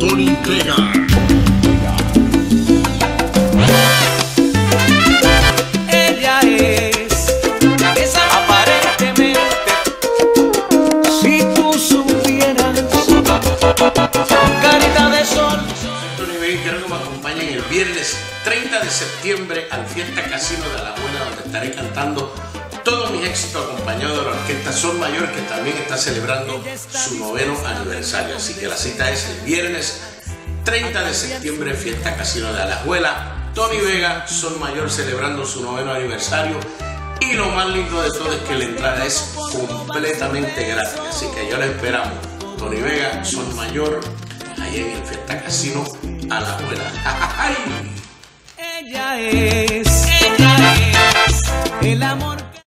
Tony Vega. Ella es, es aparentemente, si tú supieras, carita de sol. Tony quiero que me acompañen el viernes 30 de septiembre al Fiesta Casino de la Buena, donde estaré cantando todos mis éxitos acompañados de la orquesta Sol Mayor, que también está celebrando su noveno aniversario. Así que la cita es el viernes 30 de septiembre, Fiesta Casino de Alajuela. Tony Vega, Sol Mayor, celebrando su noveno aniversario. Y lo más lindo de todo es que la entrada es completamente gratis. Así que ya lo esperamos. Tony Vega, Sol Mayor, ahí en el Fiesta Casino Alajuela. ¡Ay! Ella es, ella es el amor.